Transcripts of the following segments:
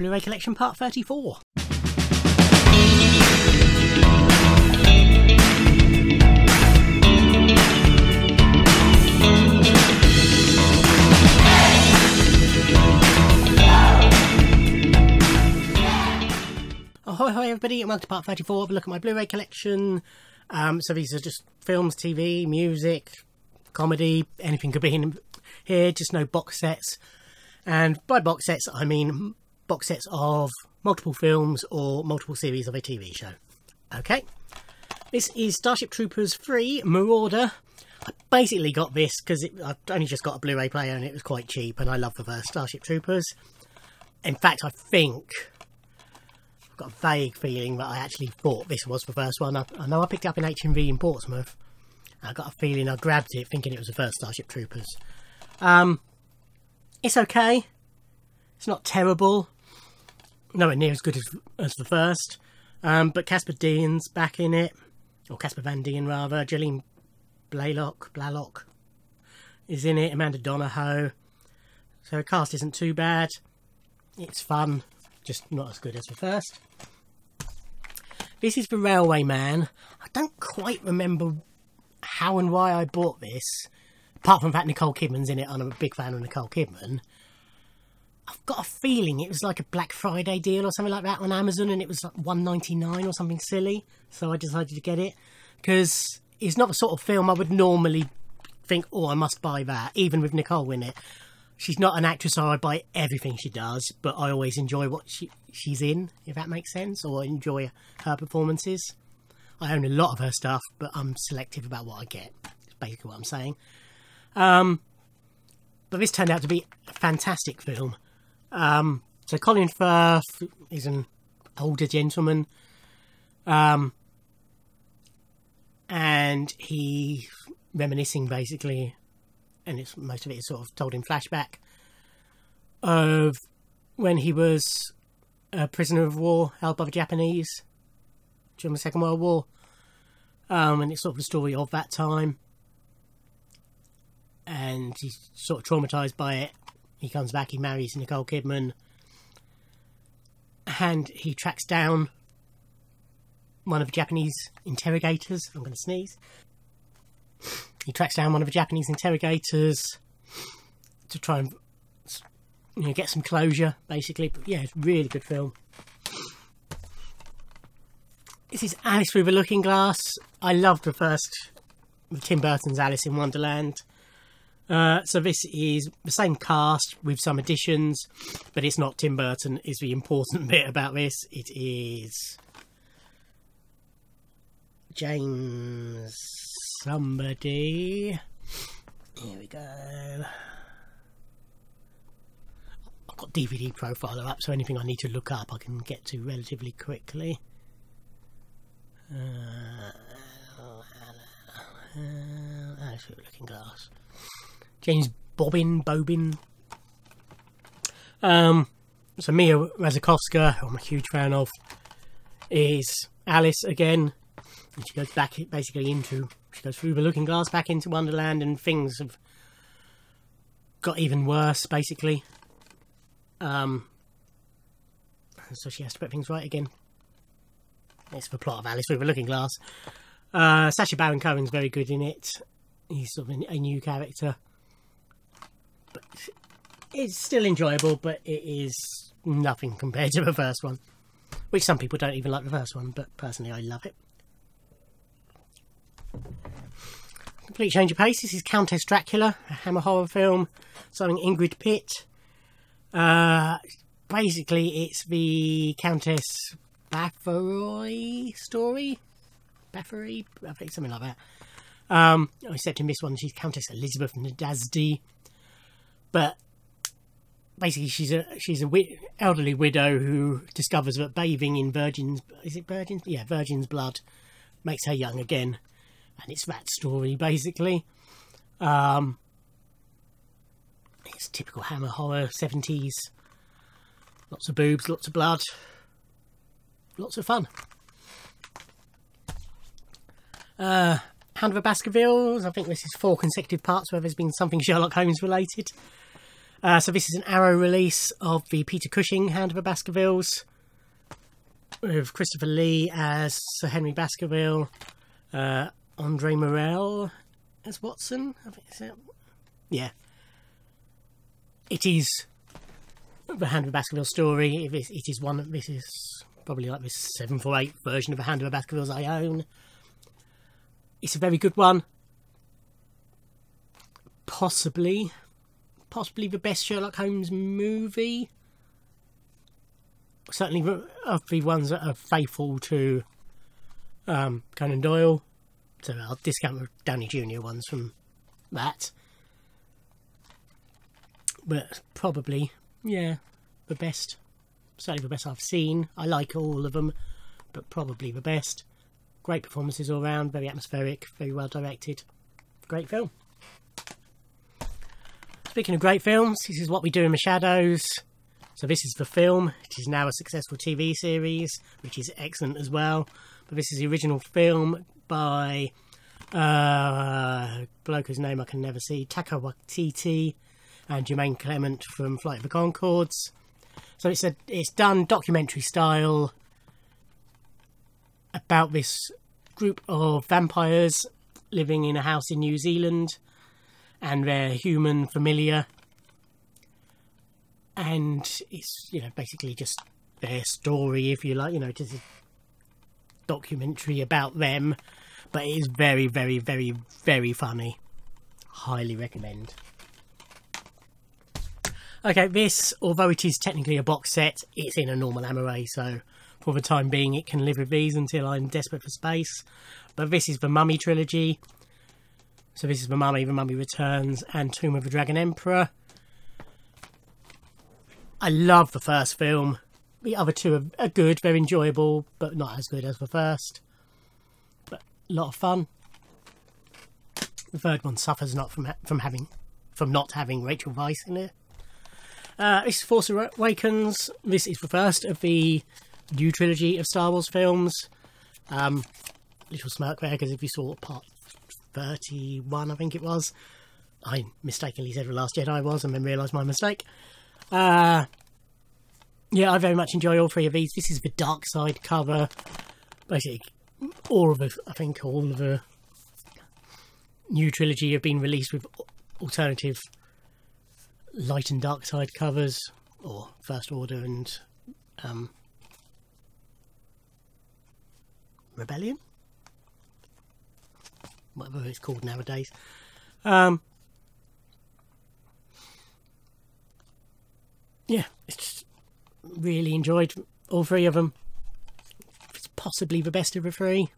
Blu-ray collection part 34. hi, hi everybody, and welcome to part 34 of a look at my Blu-ray collection. Um, so these are just films, TV, music, comedy, anything could be in here, just no box sets. And by box sets, I mean box sets of multiple films or multiple series of a TV show. Okay, this is Starship Troopers 3 Marauder. I basically got this because I've only just got a Blu-ray player and it was quite cheap and I love the first Starship Troopers. In fact, I think I've got a vague feeling that I actually thought this was the first one. I, I know I picked it up in HMV in Portsmouth. I got a feeling I grabbed it thinking it was the first Starship Troopers. Um, it's okay. It's not terrible. Nowhere near as good as, as the first. Um, but Casper Dean's back in it. Or Casper Van Dien, rather. Jolene Blaylock, Blalock is in it. Amanda Donohoe. So the cast isn't too bad. It's fun. Just not as good as the first. This is The Railway Man. I don't quite remember how and why I bought this. Apart from the fact Nicole Kidman's in it, I'm a big fan of Nicole Kidman. I've got a feeling it was like a Black Friday deal or something like that on Amazon, and it was like one ninety nine or something silly. So I decided to get it because it's not the sort of film I would normally think, "Oh, I must buy that," even with Nicole in it. She's not an actress, so I buy everything she does, but I always enjoy what she she's in, if that makes sense, or enjoy her performances. I own a lot of her stuff, but I'm selective about what I get. That's basically what I'm saying. Um, but this turned out to be a fantastic film. Um, so Colin Firth is an older gentleman, um, and he reminiscing basically, and it's most of it is sort of told in flashback of when he was a prisoner of war held by the Japanese during the Second World War. Um, and it's sort of the story of that time. And he's sort of traumatized by it. He comes back, he marries Nicole Kidman, and he tracks down one of the Japanese interrogators. I'm going to sneeze. He tracks down one of the Japanese interrogators to try and you know, get some closure, basically. But yeah, it's a really good film. This is Alice Through the Looking Glass. I loved the first Tim Burton's Alice in Wonderland. Uh, so this is the same cast with some additions, but it's not Tim Burton. Is the important bit about this? It is James somebody. Here we go. I've got DVD profiler up, so anything I need to look up, I can get to relatively quickly. Uh, uh, looking glass. James Bobbin, Bobin. Um, so Mia Wasikowska, who I'm a huge fan of, is Alice again. And she goes back basically into, she goes through the looking glass back into Wonderland and things have got even worse basically. Um, so she has to put things right again. It's the plot of Alice through the looking glass. Uh, Sacha Baron Cohen's very good in it. He's sort of a new character but it's still enjoyable, but it is nothing compared to the first one. Which some people don't even like the first one, but personally I love it. Complete change of pace. This is Countess Dracula, a Hammer horror film starring Ingrid Pitt. Uh, basically, it's the Countess Bathory story. Bathory, I think something like that. Um, except in this one, she's Countess Elizabeth Nadasdy but basically she's a she's a wi- elderly widow who discovers that bathing in virgin's is it virgin's? Yeah virgin's blood makes her young again. And it's that story basically. Um it's typical hammer horror 70s lots of boobs lots of blood. Lots of fun. Uh Hound of the Baskervilles. I think this is four consecutive parts where there's been something Sherlock Holmes related. Uh, so this is an Arrow release of the Peter Cushing Hound of the Baskervilles with Christopher Lee as Sir Henry Baskerville, uh, Andre Morell as Watson. I think it? Yeah. It is the Hand of the Baskerville story. It is one one. This is probably like this seventh or eighth version of the Hound of the Baskervilles I own. It's a very good one. Possibly, possibly the best Sherlock Holmes movie. Certainly of the ones that are faithful to um, Conan Doyle. So I'll discount the Downey Jr. ones from that. But probably, yeah, the best. Certainly the best I've seen. I like all of them, but probably the best. Great performances all round, very atmospheric, very well directed. Great film. Speaking of great films, this is What We Do in the Shadows. So this is the film. It is now a successful TV series, which is excellent as well. But this is the original film by uh, bloke whose name I can never see, Taika Waititi and Jermaine Clement from Flight of the Conchords. So it's a it's done documentary style about this group of vampires living in a house in New Zealand and their human familiar. And it's, you know, basically just their story, if you like, you know, just a documentary about them. But it is very, very, very, very funny. Highly recommend. Okay, this, although it is technically a box set, it's in a normal Amaray, so for the time being it can live with these until I'm desperate for space. But this is the Mummy trilogy. So this is the Mummy, the Mummy Returns, and Tomb of the Dragon Emperor. I love the first film. The other two are, good, very enjoyable, but not as good as the first. But a lot of fun. The third one suffers not from from having from not having Rachel Weisz in it. Uh, this is Force Awakens. This is the first of the new trilogy of Star Wars films. Um, little smirk there because if you saw part 31, I think it was, I mistakenly said the Last Jedi was and then realised my mistake. Uh, yeah, I very much enjoy all three of these. This is the dark side cover. Basically, all of the, I think all of the new trilogy have been released with alternative light and dark side covers, or First Order and um, Rebellion, whatever it's called nowadays. Um, yeah, it's really enjoyed all three of them. It's possibly the best of the three,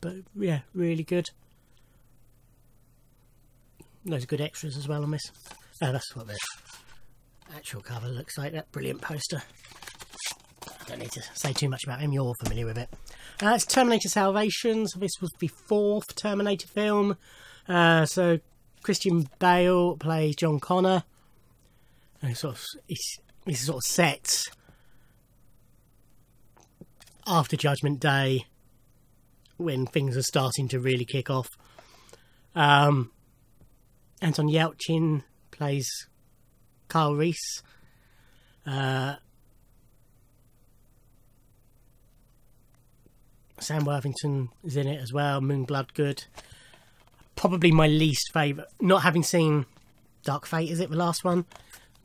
but yeah, really good. Those good extras as well on this. Oh, that's what the actual cover looks like. That brilliant poster. I don't need to say too much about him. You're all familiar with it. Uh, it's Terminator Salvations. This was the fourth Terminator film. Uh, so Christian Bale plays John Connor. And sort of, it's, it's sort of set after Judgment Day when things are starting to really kick off. Um, Anton Yelchin plays Kyle Reese. Uh, Sam Worthington is in it as well. Moon Bloodgood. Probably my least favourite. Not having seen Dark Fate, is it the last one?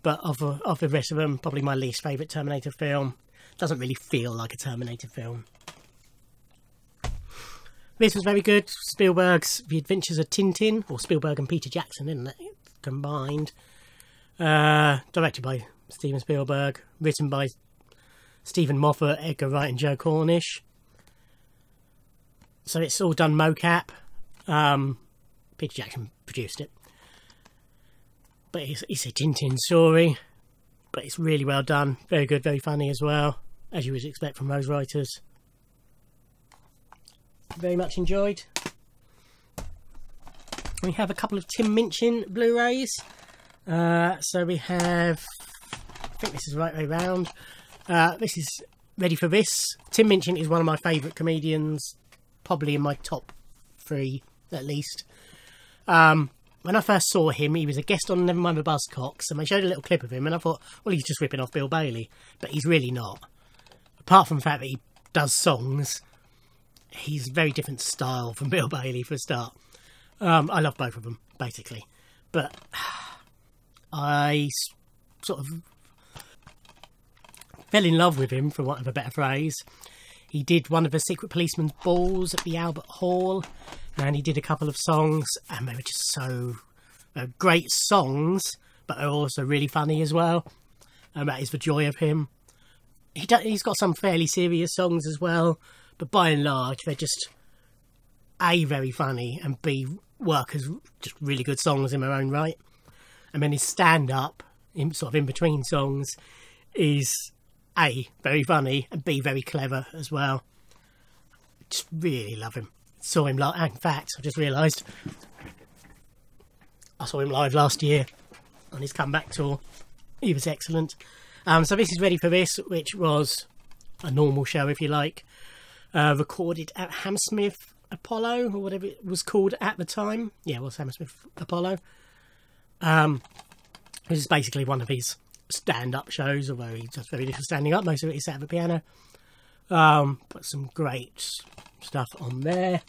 But of of the rest of them, probably my least favourite Terminator film. Doesn't really feel like a Terminator film. This was very good. Spielberg's The Adventures of Tintin, or Spielberg and Peter Jackson, isn't it? Combined. Uh, directed by Steven Spielberg. Written by Steven Moffat, Edgar Wright, and Joe Cornish. So it's all done mocap. Um, Peter Jackson produced it. But it's, it's a Tintin story. But it's really well done. Very good, very funny as well. As you would expect from those writers very much enjoyed. We have a couple of Tim Minchin Blu-rays. Uh, so we have, I think this is the right way round. Uh, this is ready for this. Tim Minchin is one of my favourite comedians, probably in my top three at least. Um, when I first saw him, he was a guest on Nevermind the Buzzcocks, and they showed a little clip of him, and I thought, well, he's just ripping off Bill Bailey, but he's really not. Apart from the fact that he does songs, he's a very different style from Bill Bailey for a start. Um, I love both of them, basically, but I sort of fell in love with him, for want of a better phrase. He did one of the Secret Policeman's balls at the Albert Hall, and he did a couple of songs, and they were just so uh, great songs, but they're also really funny as well. And that is the joy of him. He he's got some fairly serious songs as well, but by and large, they're just a very funny and b work as just really good songs in their own right. And then his stand up, in sort of in between songs, is a very funny and b very clever as well. Just really love him. Saw him live. In fact, I just realised I saw him live last year on his comeback tour. He was excellent. Um, so this is ready for this, which was a normal show, if you like, uh, recorded at Hammersmith Apollo or whatever it was called at the time. Yeah, it was Hammersmith Apollo. Um, this is basically one of his stand-up shows, although he does very little standing up. Most of it is sat at the piano. Um, but some great stuff on there.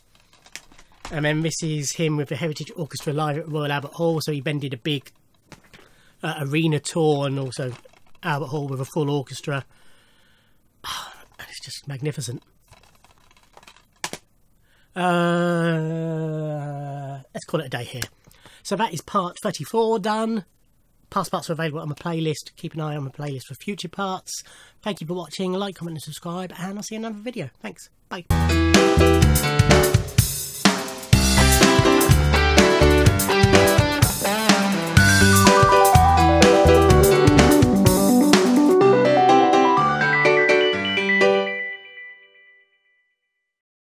And then this is him with the Heritage Orchestra live at Royal Albert Hall. So he then did a big uh, arena tour and also Albert Hall with a full orchestra. it's just magnificent. Uh, let's call it a day here. So that is part 34 done. Past parts are available on my playlist. Keep an eye on my playlist for future parts. Thank you for watching. Like, comment and subscribe. And I'll see you in another video. Thanks. Bye.